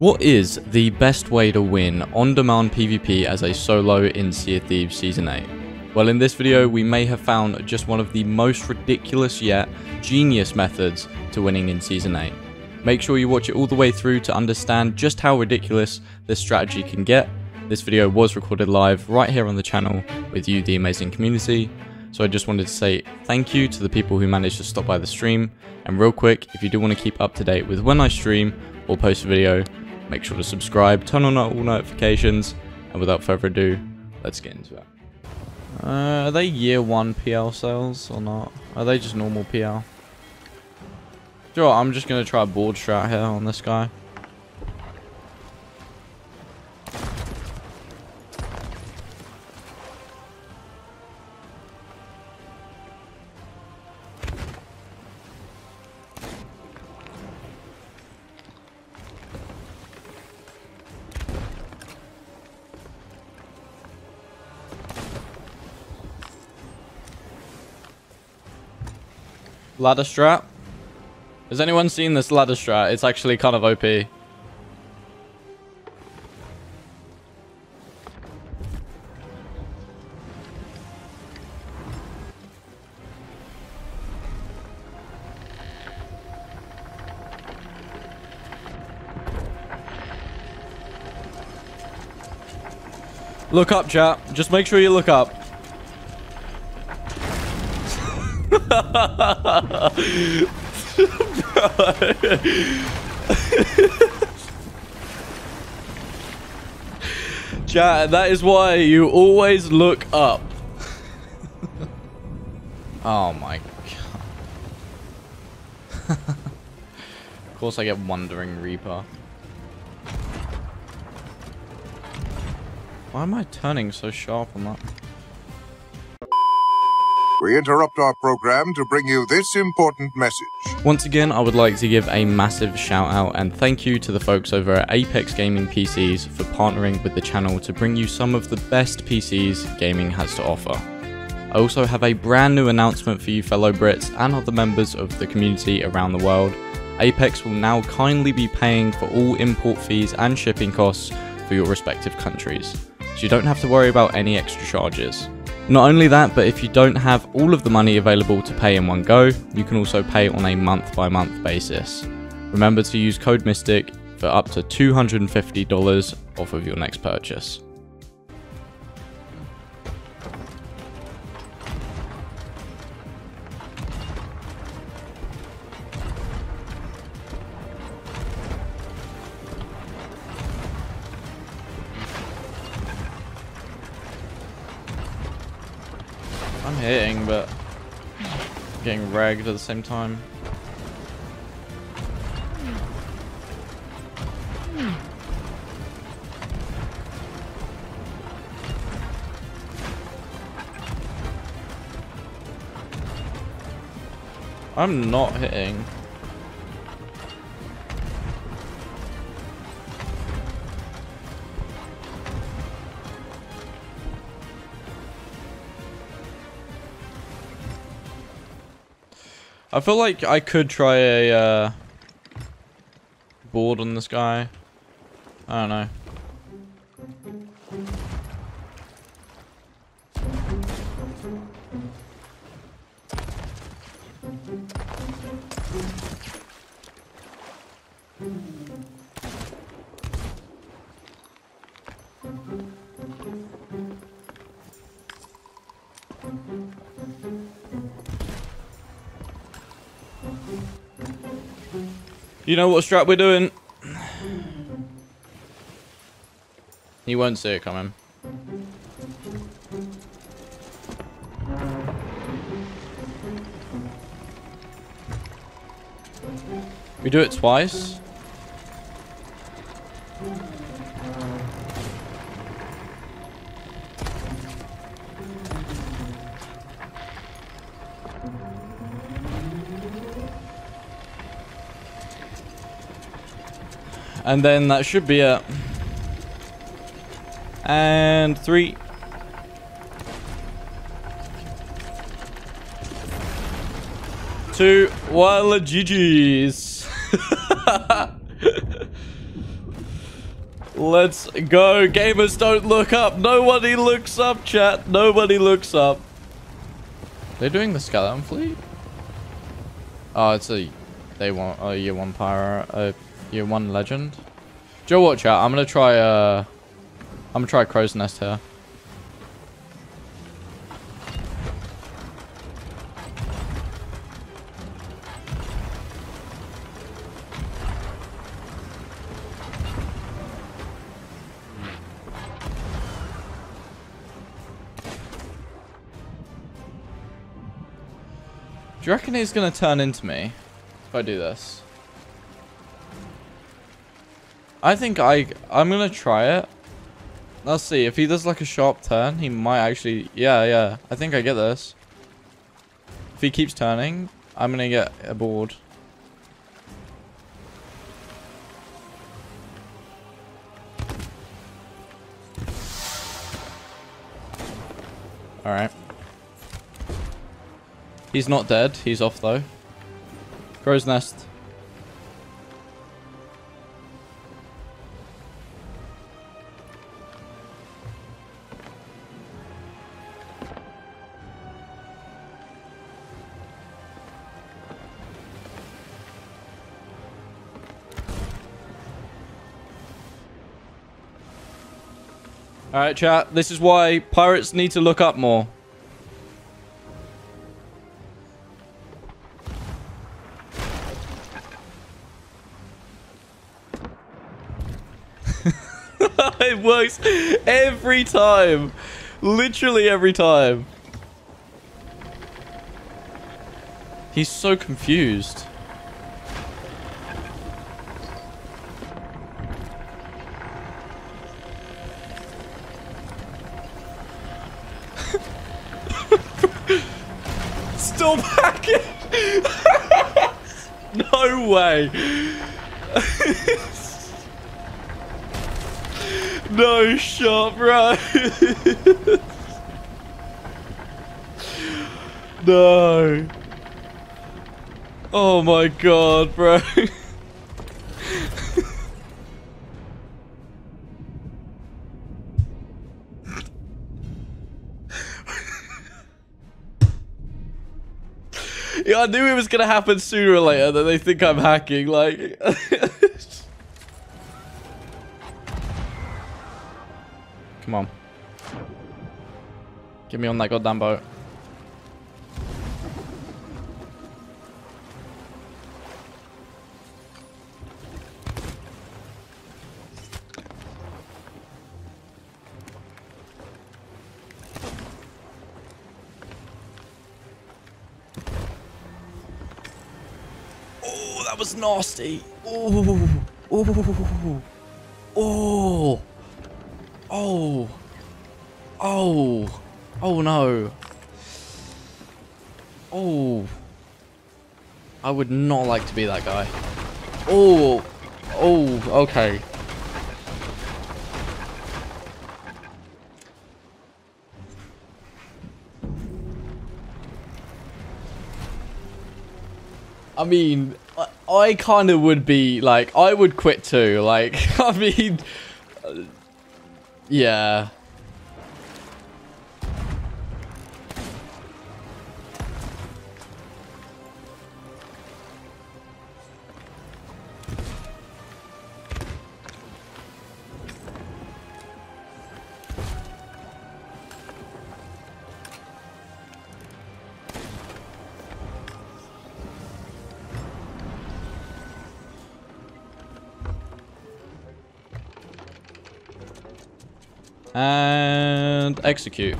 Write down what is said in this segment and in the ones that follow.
What is the best way to win on-demand PvP as a solo in Sea of Thieves Season 8? Well, in this video, we may have found just one of the most ridiculous yet genius methods to winning in Season 8. Make sure you watch it all the way through to understand just how ridiculous this strategy can get. This video was recorded live right here on the channel with you, the amazing community. So I just wanted to say thank you to the people who managed to stop by the stream. And real quick, if you do want to keep up to date with when I stream or post a video, Make sure to subscribe, turn on all notifications, and without further ado, let's get into it. Uh, are they year one PL sails or not? Are they just normal PL? You know what, I'm just going to try board strat here on this guy. Ladder strat. Has anyone seen this ladder strat? It's actually kind of OP. Look up, chat. Just make sure you look up. Chat, that is why you always look up. oh my god. of course I get Wandering Reaper. Why am I turning so sharp on that? We interrupt our program to bring you this important message. Once again, I would like to give a massive shout out and thank you to the folks over at Apex Gaming PCs for partnering with the channel to bring you some of the best PCs gaming has to offer. I also have a brand new announcement for you fellow Brits and other members of the community around the world. Apex will now kindly be paying for all import fees and shipping costs for your respective countries, so you don't have to worry about any extra charges. Not only that, but if you don't have all of the money available to pay in one go, you can also pay on a month by month basis. Remember to use code MYSTIQUX for up to $250 off of your next purchase. Hitting, but getting ragged at the same time. I'm not hitting. I feel like I could try a uh, board on this guy. I don't know. You know what strat we're doing? He won't see it coming. We do it twice. And then that should be it. And three. Two. Well, GG's. Let's go. Gamers don't look up. Nobody looks up, chat. Nobody looks up. They're doing the skeleton fleet? Oh, it's a they want oh, a year one pyro, year one legend. Joe, watch out. I'm gonna try. Uh, I'm gonna try crow's nest here. Do you reckon he's gonna turn into me if I do this? I think I I'm gonna try it. Let's see if he does like a sharp turn, he might actually. Yeah, yeah. I think I get this. If he keeps turning, I'm gonna get aboard. All right. He's not dead. He's off though. Crow's nest. Alright chat, this is why pirates need to look up more. it works every time. Literally every time. He's so confused. Still packing. no way. No shot, bro. no. Oh my god, bro. Yeah, I knew it was gonna happen sooner or later that they think I'm hacking, like... Come on. Get me on that goddamn boat. Nasty. Oh, oh, oh. Oh. Oh. Oh no. Oh. I would not like to be that guy. Oh. Oh, okay. I mean, I, I kind of would be like, I would quit too. Like, I mean, uh, yeah. And execute.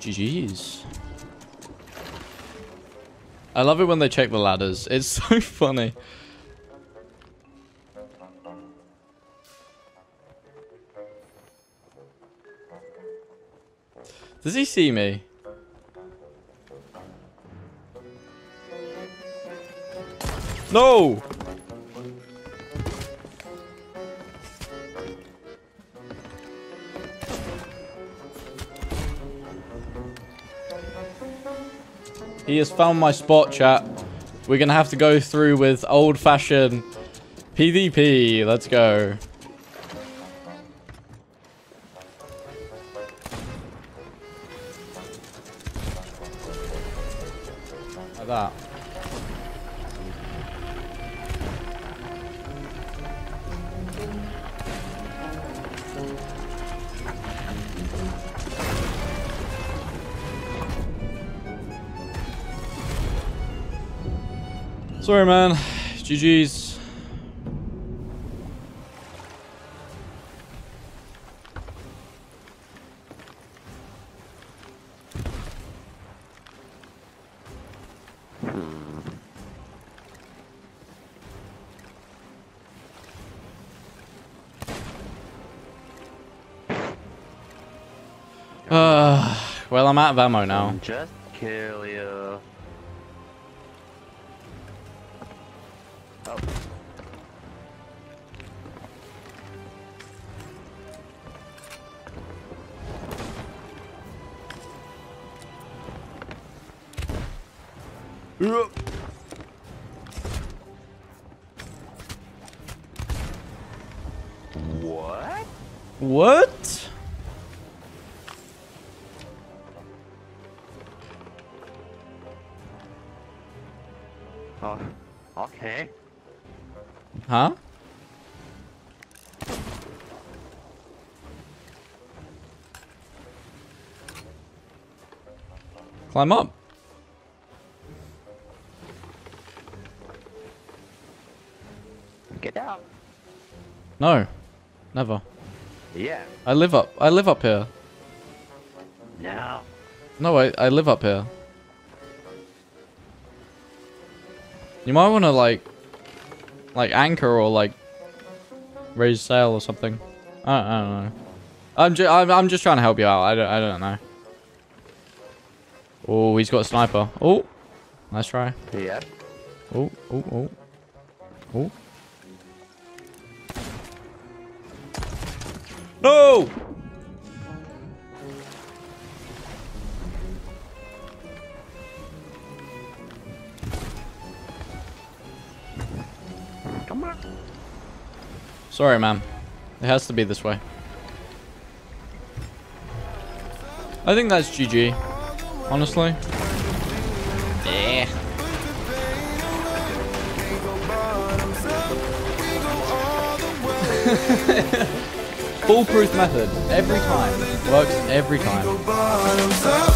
GG's. I love it when they check the ladders. It's so funny. Does he see me? No! He has found my spot, chat. We're going to have to go through with old-fashioned PvP. Let's go. Sorry, man. GG's. Uh, well, I'm out of ammo now. Just kill you. What? What? Oh, okay. Huh? Climb up. No. Never. Yeah. I live up. I live up here. No. No, I, I live up here. You might want to like, like anchor or like raise sail or something. I, I don't know. I'm just I'm, I'm just trying to help you out. I don't I don't know. Oh, he's got a sniper. Oh, nice try. Yeah. Oh oh oh oh. No! Come on. Sorry, man. It has to be this way. I think that's GG. Honestly. Yeah. Foolproof method. Every time. Works every time.